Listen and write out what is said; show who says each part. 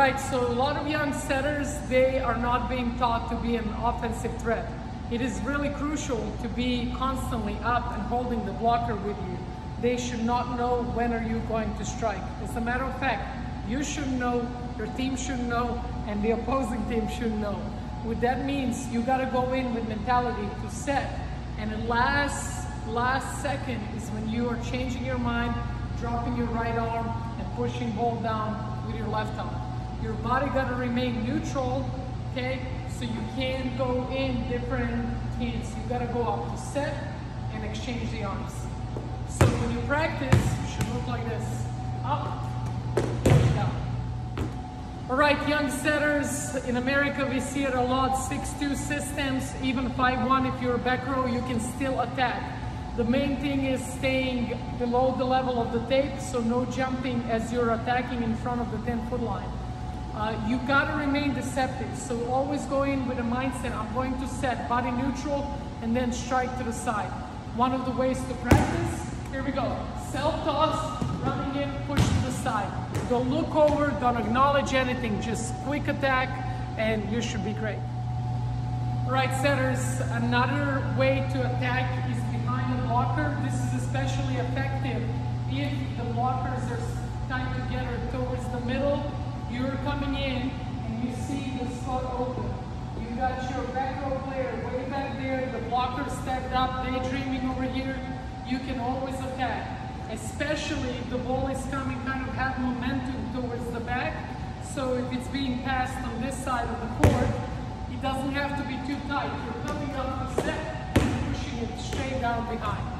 Speaker 1: Right, so a lot of young setters, they are not being taught to be an offensive threat. It is really crucial to be constantly up and holding the blocker with you. They should not know when are you going to strike. As a matter of fact, you should know, your team should know, and the opposing team should know. What that means, you gotta go in with mentality to set, and the last, last second is when you are changing your mind, dropping your right arm, and pushing ball down with your left arm. Your body gotta remain neutral, okay? So you can't go in different hands. You gotta go up to set and exchange the arms. So when you practice, you should look like this. Up, down. All right, young setters, in America we see it a lot, 6-2 systems, even 5-1 if you're back row, you can still attack. The main thing is staying below the level of the tape, so no jumping as you're attacking in front of the 10 foot line. Uh, you gotta remain deceptive. So always go in with a mindset, I'm going to set body neutral and then strike to the side. One of the ways to practice, here we go. Self-toss, running in, push to the side. Don't look over, don't acknowledge anything, just quick attack and you should be great. Right setters, another way to attack is behind the blocker. This is especially effective if the blockers are tied together towards the middle coming in and you see the spot open. You got your back row player way back there, the blocker stepped up, daydreaming over here. You can always attack, especially if the ball is coming kind of have momentum towards the back. So if it's being passed on this side of the court, it doesn't have to be too tight. You're coming up the set, pushing it straight down behind.